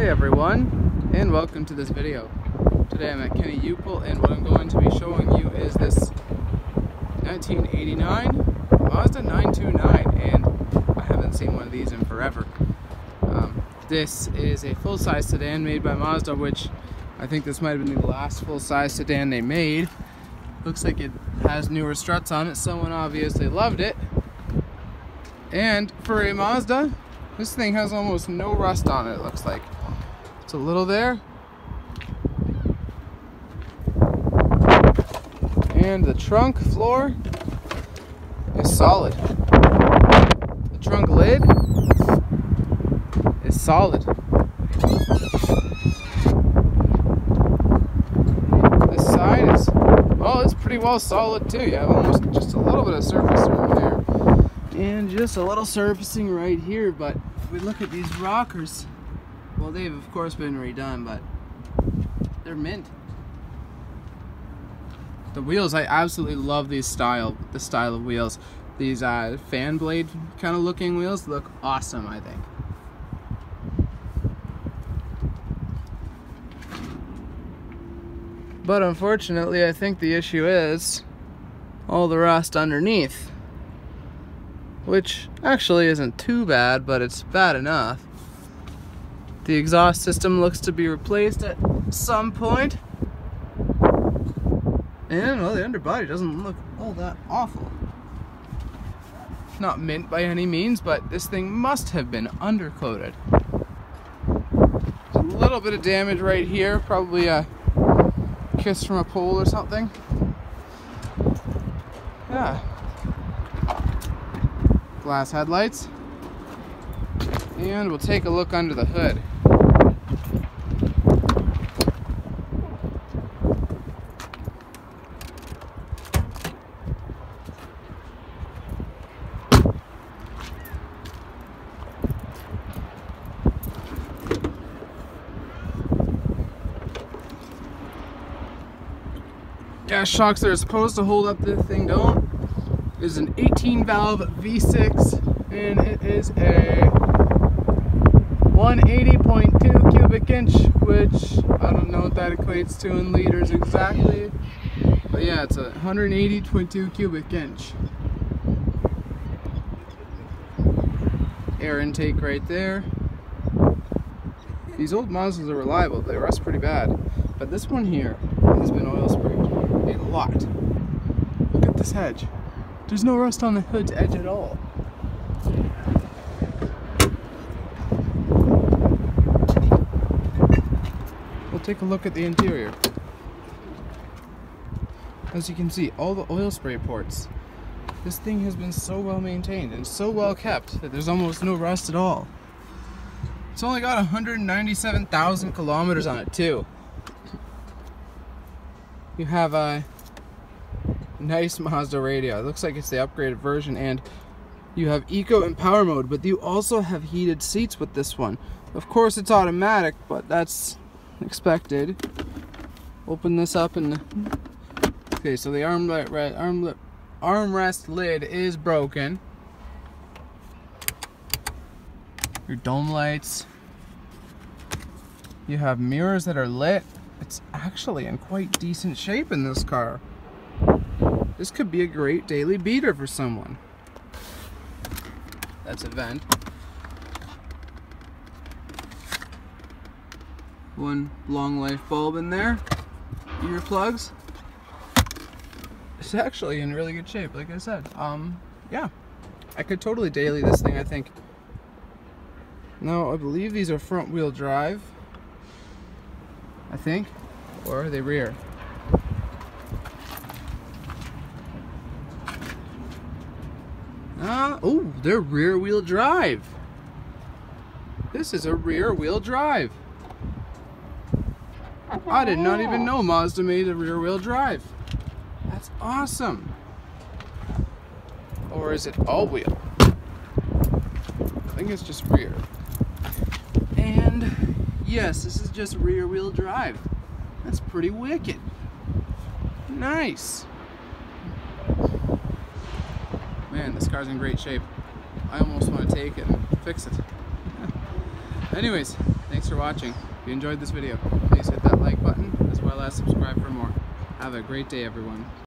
Hey everyone, and welcome to this video. Today I'm at Kenny U-Pull, and what I'm going to be showing you is this 1989 Mazda 929, and I haven't seen one of these in forever. Um, this is a full-size sedan made by Mazda, which I think this might have been the last full-size sedan they made. Looks like it has newer struts on it, someone obviously loved it. And for a Mazda, this thing has almost no rust on it, it looks like. It's a little there. And the trunk floor is solid. The trunk lid is solid. This side is, well, it's pretty well solid too. You have almost just a little bit of surface room there. And just a little surfacing right here, but if we look at these rockers, well, they've of course been redone, but they're mint. The wheels, I absolutely love these style, the style of wheels. These uh, fan blade kind of looking wheels look awesome, I think. But unfortunately, I think the issue is all the rust underneath which actually isn't too bad, but it's bad enough. The exhaust system looks to be replaced at some point. And, well, the underbody doesn't look all that awful. Not mint by any means, but this thing must have been undercoated. There's a little bit of damage right here, probably a kiss from a pole or something. Yeah, glass headlights. And we'll take a look under the hood. Gas shocks that are supposed to hold up the thing don't. Is an 18 valve V6 and it is a 180.2 cubic inch which I don't know what that equates to in liters exactly. But yeah it's a 180.2 cubic inch. Air intake right there. These old Mazdas are reliable they rust pretty bad. But this one here has been oil sprayed a lot look at this hedge there's no rust on the hood's edge at all. We'll take a look at the interior. As you can see, all the oil spray ports. This thing has been so well maintained and so well kept that there's almost no rust at all. It's only got 197,000 kilometers on it too. You have a nice Mazda radio. It looks like it's the upgraded version and you have eco and power mode, but you also have heated seats with this one. Of course it's automatic, but that's expected. Open this up and okay, so the arm arm armrest lid is broken. Your dome lights. You have mirrors that are lit. It's actually in quite decent shape in this car. This could be a great daily beater for someone. That's a vent. One long life bulb in there. Earplugs. It's actually in really good shape, like I said. Um, yeah. I could totally daily this thing, I think. Now, I believe these are front wheel drive. I think. Or are they rear? Uh, oh, they're rear wheel drive. This is a rear wheel drive. I did not even know Mazda made a rear wheel drive. That's awesome. Or is it all wheel? I think it's just rear. And yes, this is just rear wheel drive. That's pretty wicked. Nice. Man, this car's in great shape. I almost want to take it and fix it. Anyways, thanks for watching. If you enjoyed this video, please hit that like button as well as subscribe for more. Have a great day, everyone.